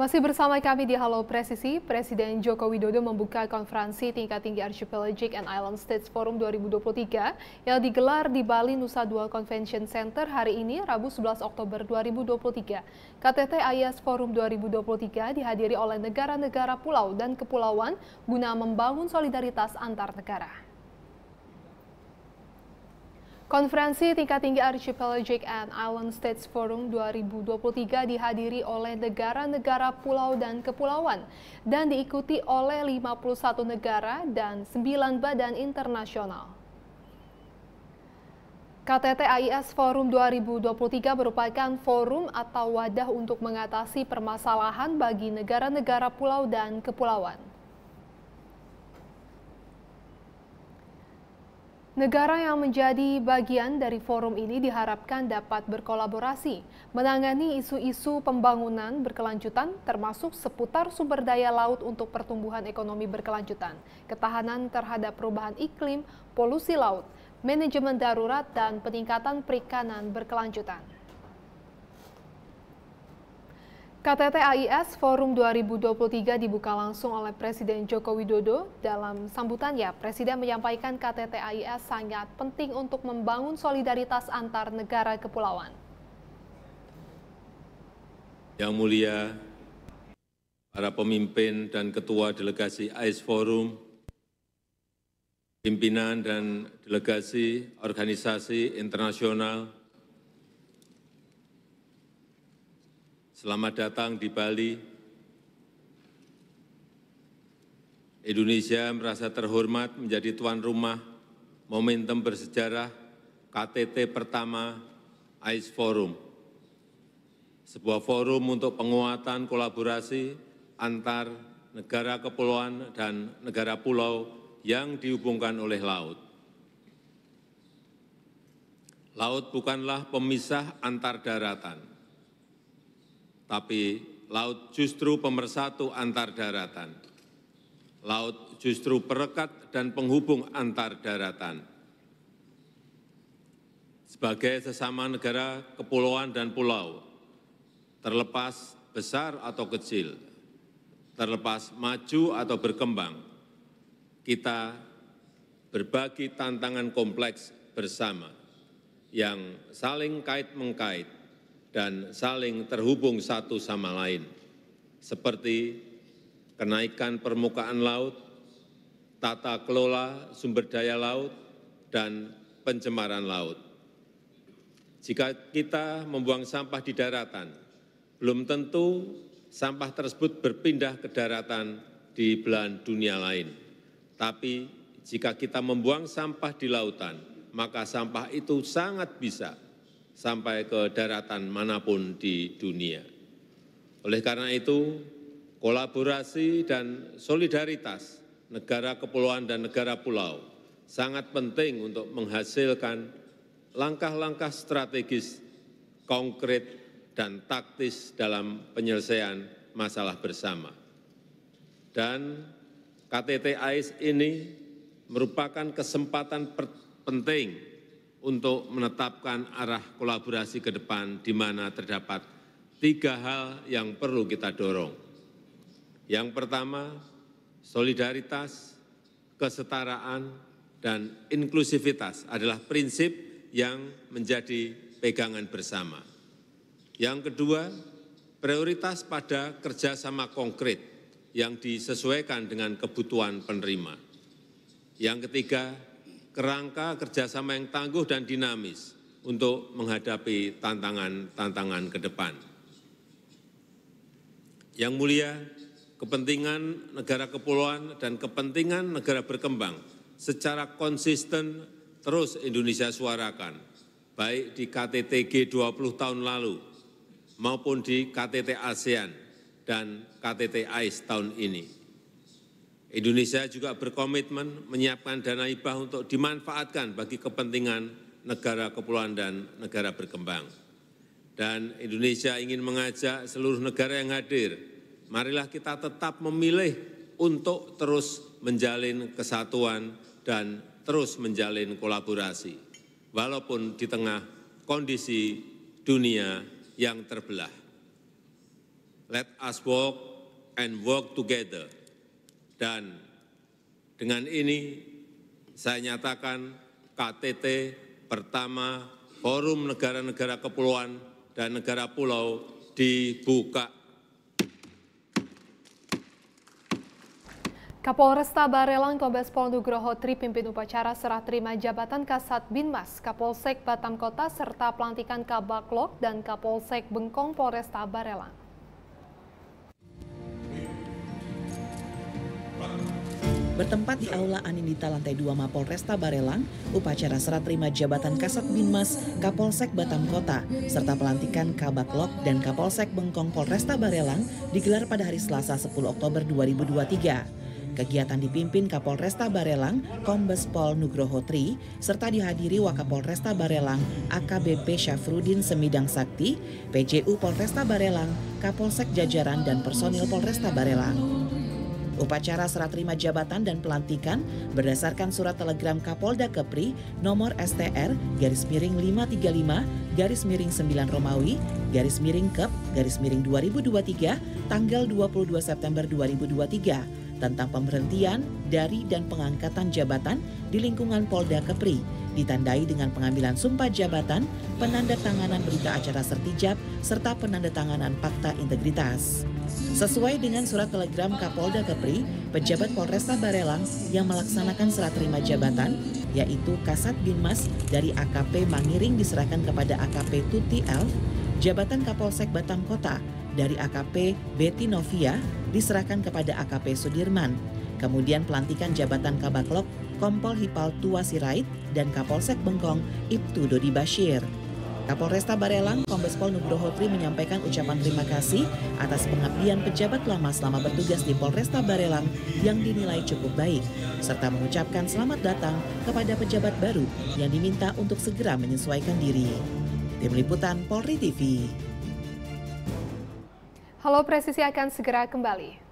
Masih bersama kami di Halo Presisi, Presiden Joko Widodo membuka konferensi tingkat tinggi Archipelagic and Island States Forum 2023 yang digelar di Bali Nusa Dua Convention Center hari ini, Rabu 11 Oktober 2023. KTT IAS Forum 2023 dihadiri oleh negara-negara pulau dan kepulauan guna membangun solidaritas antar negara. Konferensi tingkat tinggi Archipelagic and Island States Forum 2023 dihadiri oleh negara-negara pulau dan kepulauan dan diikuti oleh 51 negara dan 9 badan internasional. KTT AIS Forum 2023 merupakan forum atau wadah untuk mengatasi permasalahan bagi negara-negara pulau dan kepulauan. Negara yang menjadi bagian dari forum ini diharapkan dapat berkolaborasi menangani isu-isu pembangunan berkelanjutan termasuk seputar sumber daya laut untuk pertumbuhan ekonomi berkelanjutan, ketahanan terhadap perubahan iklim, polusi laut, manajemen darurat, dan peningkatan perikanan berkelanjutan. KTT AIS Forum 2023 dibuka langsung oleh Presiden Joko Widodo. Dalam sambutannya, Presiden menyampaikan KTT AIS sangat penting untuk membangun solidaritas antar negara kepulauan. Yang mulia, para pemimpin dan ketua delegasi AIS Forum, pimpinan dan delegasi organisasi internasional, Selamat datang di Bali. Indonesia merasa terhormat menjadi tuan rumah momentum bersejarah KTT pertama AIS Forum, sebuah forum untuk penguatan kolaborasi antar negara kepulauan dan negara pulau yang dihubungkan oleh laut. Laut bukanlah pemisah antar daratan, tapi laut justru pemersatu antar daratan. Laut justru perekat dan penghubung antar daratan. Sebagai sesama negara kepulauan dan pulau, terlepas besar atau kecil, terlepas maju atau berkembang, kita berbagi tantangan kompleks bersama yang saling kait-mengkait dan saling terhubung satu sama lain, seperti kenaikan permukaan laut, tata kelola sumber daya laut, dan pencemaran laut. Jika kita membuang sampah di daratan, belum tentu sampah tersebut berpindah ke daratan di belahan dunia lain. Tapi jika kita membuang sampah di lautan, maka sampah itu sangat bisa sampai ke daratan mana pun di dunia. Oleh karena itu, kolaborasi dan solidaritas negara kepulauan dan negara pulau sangat penting untuk menghasilkan langkah-langkah strategis, konkret, dan taktis dalam penyelesaian masalah bersama. Dan KTT AIS ini merupakan kesempatan penting untuk menetapkan arah kolaborasi ke depan di mana terdapat tiga hal yang perlu kita dorong. Yang pertama, solidaritas, kesetaraan, dan inklusivitas adalah prinsip yang menjadi pegangan bersama. Yang kedua, prioritas pada kerjasama konkret yang disesuaikan dengan kebutuhan penerima. Yang ketiga, kerangka kerjasama yang tangguh dan dinamis untuk menghadapi tantangan-tantangan ke depan. Yang mulia, kepentingan negara kepulauan dan kepentingan negara berkembang secara konsisten terus Indonesia suarakan, baik di KTT G20 tahun lalu maupun di KTT ASEAN dan KTT AIS tahun ini. Indonesia juga berkomitmen menyiapkan dana hibah untuk dimanfaatkan bagi kepentingan negara kepulauan dan negara berkembang. Dan Indonesia ingin mengajak seluruh negara yang hadir, marilah kita tetap memilih untuk terus menjalin kesatuan dan terus menjalin kolaborasi, walaupun di tengah kondisi dunia yang terbelah. let us work and work together. Dan dengan ini saya nyatakan KTT pertama Forum Negara-Negara Kepulauan dan Negara Pulau dibuka. Kapolresta Barelang Kombes Pol Nugroho Tri pimpin upacara serah terima jabatan Kasat Binmas, Kapolsek Batam Kota serta pelantikan Kabaklok dan Kapolsek Bengkong Polresta Barelang. Bertempat di Aula Anindita lantai 2 Mapol Resta Barelang, upacara serah terima jabatan Kasat Binmas, Kapolsek Batam Kota, serta pelantikan Kabaklok dan Kapolsek Bengkong Polresta Barelang digelar pada hari Selasa 10 Oktober 2023. Kegiatan dipimpin Kapolresta Barelang, Kombes Pol Nugroho Tri, serta dihadiri Wakapolresta Barelang, AKBP Syafrudin Semidang Sakti, PJU Polresta Barelang, Kapolsek Jajaran dan personil Polresta Barelang. Upacara serah terima jabatan dan pelantikan berdasarkan surat telegram Kapolda Kepri nomor STR garis miring 535 garis miring 9 Romawi garis miring Kep garis miring 2023 tanggal 22 September 2023 tentang pemberhentian dari dan pengangkatan jabatan di lingkungan Polda Kepri, ditandai dengan pengambilan sumpah jabatan, penandatanganan berita acara sertijab, serta penandatanganan fakta integritas. Sesuai dengan surat telegram Kapolda Kepri, pejabat Polresta Barelang yang melaksanakan serah terima jabatan, yaitu Kasat Binmas dari AKP Mangiring diserahkan kepada AKP Tuti Elf, jabatan Kapolsek Batam Kota dari AKP Betty Novia diserahkan kepada AKP Sudirman. Kemudian pelantikan jabatan Kabaklok Kompol Hipal Tua Sirait dan Kapolsek Bengkong Ibtu Dodi Bashir. Kapolresta Barelang, Kombes Pol Nugroho Tri menyampaikan ucapan terima kasih atas pengabdian pejabat lama selama bertugas di Polresta Barelang yang dinilai cukup baik, serta mengucapkan selamat datang kepada pejabat baru yang diminta untuk segera menyesuaikan diri. Tim Liputan Polri TV. Halo Presisi akan segera kembali.